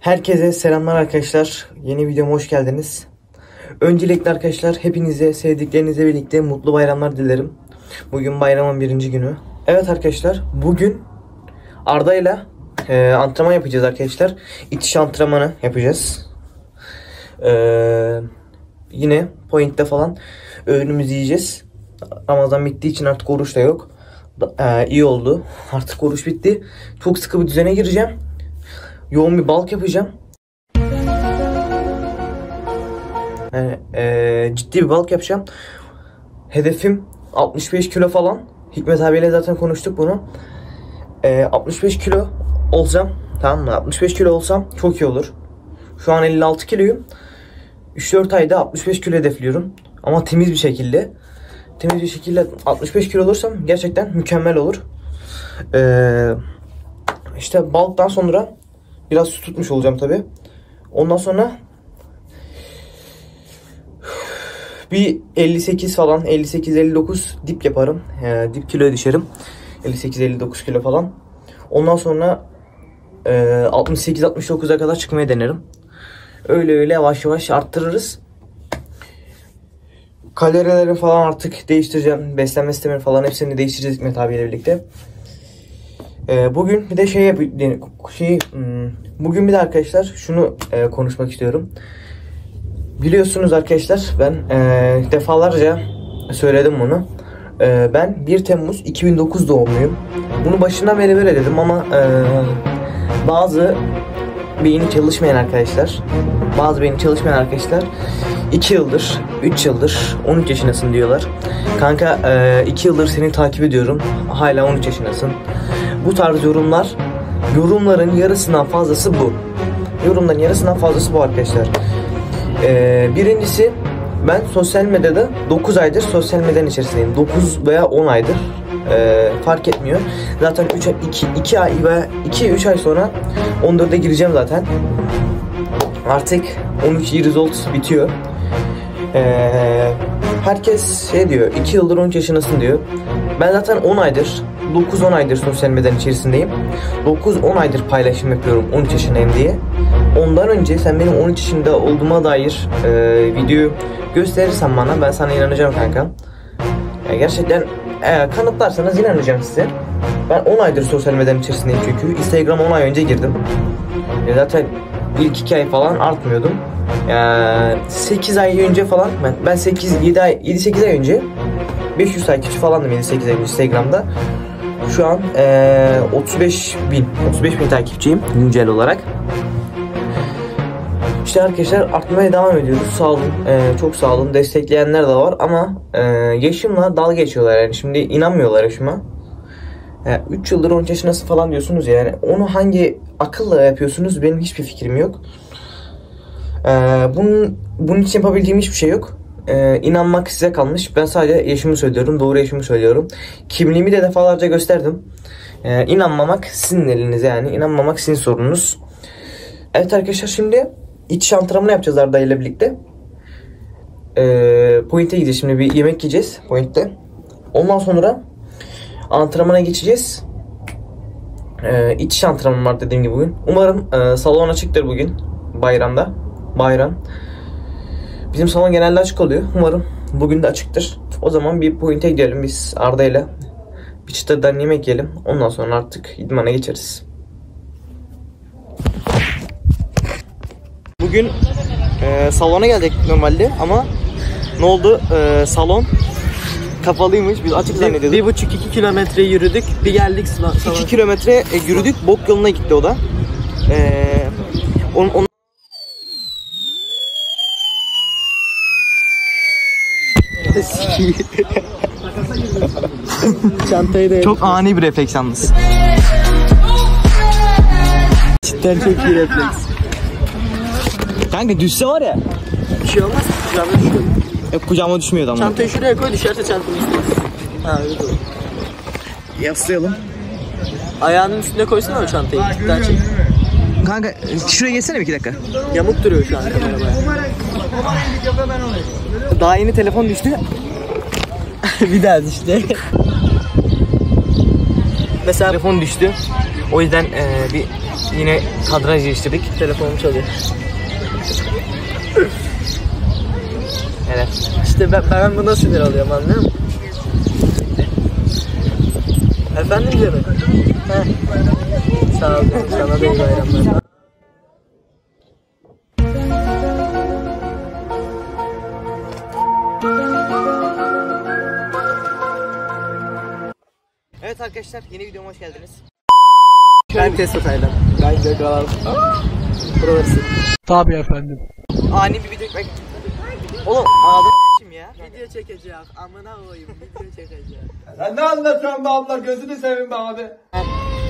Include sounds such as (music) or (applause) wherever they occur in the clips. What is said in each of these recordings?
Herkese selamlar arkadaşlar. Yeni videoma hoş geldiniz. Öncelikle arkadaşlar hepinize sevdiklerinizle birlikte mutlu bayramlar dilerim. Bugün bayramın birinci günü. Evet arkadaşlar bugün Arda ile e, antrenman yapacağız arkadaşlar. İtiş antrenmanı yapacağız. E, yine point'te falan öğünümüzü yiyeceğiz. Ramazan bittiği için artık oruç da yok. E, iyi oldu. Artık oruç bitti. Çok sıkı bir düzene gireceğim yoğun bir balk yapacağım. Yani eee, ciddi bir balk yapacağım. Hedefim 65 kilo falan. Hikmet abiyle zaten konuştuk bunu. Eee, 65 kilo olacağım. Tamam mı? 65 kilo olsam çok iyi olur. Şu an 56 kiloyum. 3-4 ayda 65 kilo hedefliyorum. Ama temiz bir şekilde. Temiz bir şekilde 65 kilo olursam gerçekten mükemmel olur. Eee işte balıktan sonra biraz su tutmuş olacağım tabi. Ondan sonra bir 58 falan 58-59 dip yaparım. Ee, dip kiloya düşerim. 58-59 kilo falan. Ondan sonra e, 68-69'a kadar çıkmaya denerim. Öyle öyle yavaş yavaş arttırırız. Kalorileri falan artık değiştireceğim. Beslenme sistemini falan hepsini değiştireceğiz Hikmet abiyle birlikte. Ee, bugün bir de şey şey bugün bir de arkadaşlar şunu e, konuşmak istiyorum. Biliyorsunuz arkadaşlar ben e, defalarca söyledim bunu. E, ben 1 Temmuz 2009 doğumluyum. Bunu başından beri böyle dedim ama bazı beyni çalışmayan arkadaşlar, bazı beyni çalışmayan arkadaşlar 2 yıldır, 3 yıldır 13 yaşındasın diyorlar. Kanka 2 yıldır seni takip ediyorum. Hala 13 yaşındasın. Bu tarz yorumlar yorumların yarısından fazlası bu. Yorumların yarısından fazlası bu arkadaşlar. Ee, birincisi ben sosyal medyada 9 aydır sosyal medyanın içerisindeyim. 9 veya 10 aydır. Ee, fark etmiyor. Zaten 3 2 2 ay veya 2 3 ay sonra 14'e gireceğim zaten. Artık 13 result bitiyor. Ee, herkes şey diyor 2 yıldır 13 yaşındasın diyor. Ben zaten 10 aydır 9-10 aydır sosyal medyanın içerisindeyim. 9-10 aydır paylaşım yapıyorum 13 yaşındayım diye. Ondan önce sen benim 13 yaşında olduğuma dair e, videoyu gösterirsen bana ben sana inanacağım kanka. Ya gerçekten e, kanıtlarsanız inanacağım size. Ben 10 aydır sosyal medyanın içerisindeyim çünkü. Instagram 10 ay önce girdim. E, zaten ilk 2 ay falan artmıyordum. Yani 8 ay önce falan ben, ben 8 7 ay 7 8 ay önce 500 takipçi falandım 7 8 ay önce Instagram'da. Şu an ee, 35 bin 35 bin takipçiyim güncel olarak. İşte arkadaşlar artmaya devam ediyoruz. Sağ olun. Ee, çok sağ olun. Destekleyenler de var ama e, yaşımla dalga geçiyorlar yani. Şimdi inanmıyorlar yaşıma. Yani 3 yıldır 13 yaşındasın falan diyorsunuz yani. Onu hangi akılla yapıyorsunuz benim hiçbir fikrim yok. Ee, bunun, bunun için yapabildiğim hiçbir şey yok. Ee, inanmak size kalmış. Ben sadece yaşımı söylüyorum. Doğru yaşımı söylüyorum. Kimliğimi de defalarca gösterdim. Ee, inanmamak sizin elinize yani. İnanmamak sizin sorununuz. Evet arkadaşlar şimdi iç antrenmanı yapacağız Arda ile birlikte. Ee, Point'e gideceğiz şimdi bir yemek yiyeceğiz Point'te. Ondan sonra antrenmana geçeceğiz. Ee, iç antrenman var dediğim gibi bugün. Umarım e, salon açıktır bugün bayramda. Bayram. Bizim salon genelde açık oluyor. Umarım bugün de açıktır. O zaman bir point'e gidelim biz Arda ile. Bir çıtırdan yemek yiyelim. Ondan sonra artık idmana geçeriz. Bugün e, salona geldik normalde ama ne oldu? E, salon kapalıymış. Biz açık zannediyorduk. Bir buçuk iki kilometre yürüdük. Bir geldik salona. 2 kilometre e, yürüdük. Bok yoluna gitti o da. E, on, on... Çantayı da Çok ani bir refleks yalnız. cidden çok iyi refleks. Kanka düşse var ya. Bir şey olmaz. Kucağıma düşüyor. Hep kucağıma düşmüyordu ama. Çantayı şuraya koy düşerse çantanın üstüne. Ha öyle. Yaslayalım. Ayağının üstüne koysana o çantayı. Daha çek. Kanka şuraya geçsene bir iki dakika. Yamuk duruyor şu an kamera baya. Daha yeni telefon düştü. (laughs) bir daha işte. Mesela telefon düştü. O yüzden e, bir yine kadraj değiştirdik. Telefonum çalıyor. Evet. İşte ben, ben buna sinir alıyorum anlıyor musun? Efendim canım? Heh. Sağ ol sana da iyi bayramlar. Arkadaşlar yeni videoma hoş geldiniz. Ben Tesla Taylan. Ben Gökhan. Burası. Tabii efendim. Ani bir video ekmek. Oğlum ağzını s**eyim ya. Video çekeceğim. Amına koyayım. Video çekeceğim. Sen ne anlatıyorsun be abla gözünü seveyim be abi.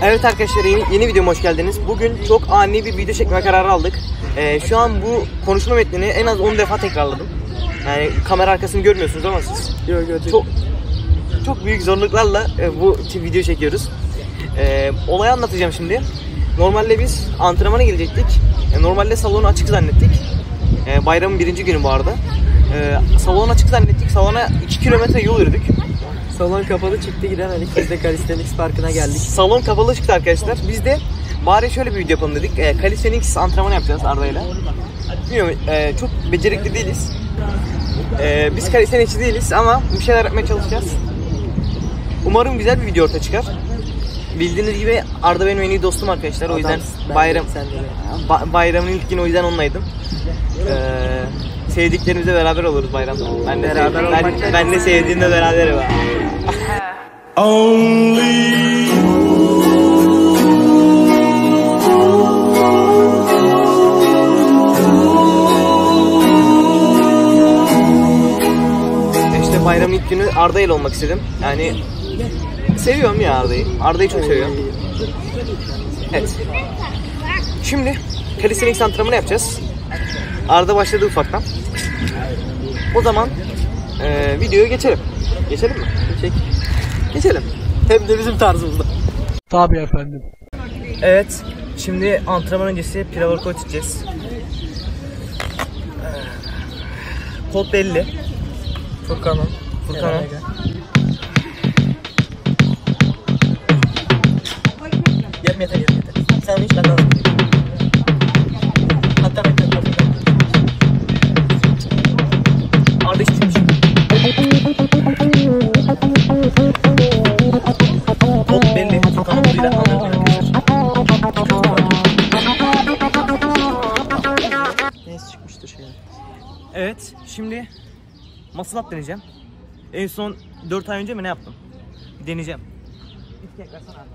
Evet arkadaşlar yeni, yeni videoma hoş geldiniz. Bugün çok ani bir video çekme kararı aldık. Ee, şu an bu konuşma metnini en az 10 defa tekrarladım. Yani kamera arkasını görmüyorsunuz ama siz. Yok yok. Çok çok büyük zorluklarla e, bu video çekiyoruz. Ee, olayı anlatacağım şimdi. Normalde biz antrenmana gelecektik. E, normalde salonu açık zannettik. E, bayramın birinci günü bu arada. E, salon açık zannettik. Salona 2 kilometre yol yürüdük. Salon kapalı çıktı gidemedik. Biz de Calisthenics Parkı'na geldik. Salon kapalı çıktı arkadaşlar. Biz de bari şöyle bir video yapalım dedik. E, calisthenics antrenmanı yapacağız Arda'yla. Bilmiyorum e, çok becerikli değiliz. E, biz calisthenics'i değiliz ama bir şeyler yapmaya çalışacağız. Umarım güzel bir video ortaya çıkar. Bildiğiniz gibi Arda benim en iyi dostum arkadaşlar. O yüzden Adamsın. Ben bayram ba- bayramın ilk günü o yüzden onunlaydım. Ee, sevdiklerimizle beraber oluruz bayramda. Ben de Beraber ben, olmak da- ben de sevdiğimle beraberim. İşte bayramın ilk günü Arda ile olmak istedim. Yani seviyorum ya Arda'yı. Arda'yı çok seviyorum. Evet. Şimdi calisthenics antrenmanı yapacağız. Arda başladı ufaktan. O zaman eee videoya geçelim. Geçelim mi? Çek. Geçelim. Hem de bizim tarzımızda. Tabii efendim. Evet. Şimdi antrenman öncesi pre-workout içeceğiz. Kod belli. Furkan'ın. Furkan'ın. Muscle up deneyeceğim. En son 4 ay önce mi ne yaptım? Deneyeceğim. Bir tek versene abi.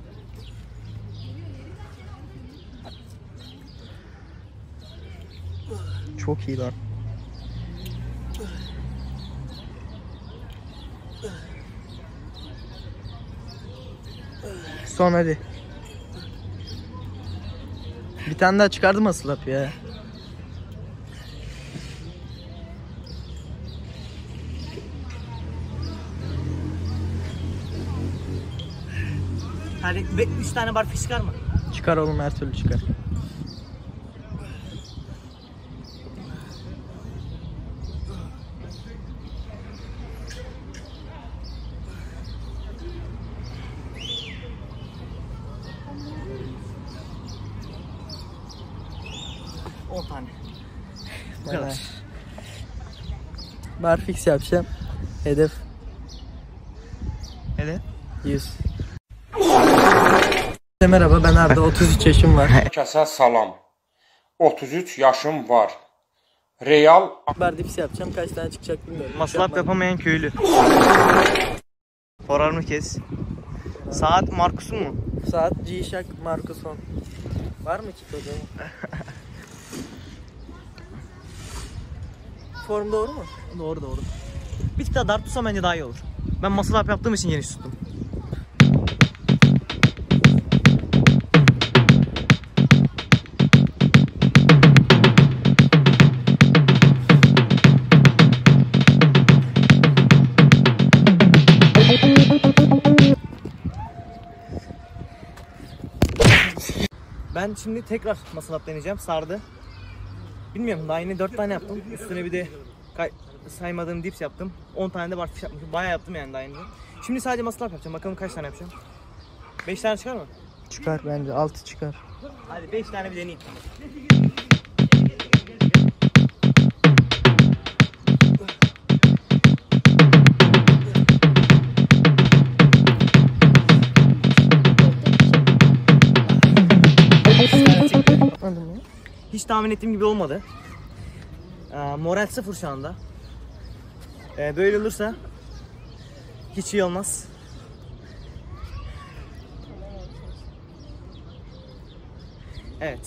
Çok iyi lan. Son hadi. Bir tane daha çıkardım asıl ya. Hadi 3 tane barfiks çıkar mı? Çıkar oğlum her türlü çıkar. Bu kadar. Barfix yapacağım. Hedef Evet. 100. Merhaba ben Arda 33 yaşım var. (laughs) Kəsə salam. 33 yaşım var. Real Barfix yapacağım kaç tane çıkacak bilmiyorum. Up yapamayan köylü. Forarını kes. Saat Markus'un mu? Saat G-Shock Marcus 10. Var mı ki kodu? Form doğru mu? Doğru doğru. Bir tık daha dar tutsam bence daha iyi olur. Ben muscle up yaptığım için geniş tuttum. Ben şimdi tekrar up deneyeceğim. Sardı. Bilmiyorum daha yine 4 tane yaptım. Üstüne bir de saymadığım dips yaptım. 10 tane de barfiks yapmışım. Bayağı yaptım yani daha yine. Şimdi sadece up yapacağım. Bakalım kaç tane yapacağım. 5 tane çıkar mı? Çıkar bence 6 çıkar. Hadi 5 tane bir deneyeyim. Hiç tahmin ettiğim gibi olmadı. Ee, moral sıfır şu anda. Ee, böyle olursa hiç iyi olmaz. Evet.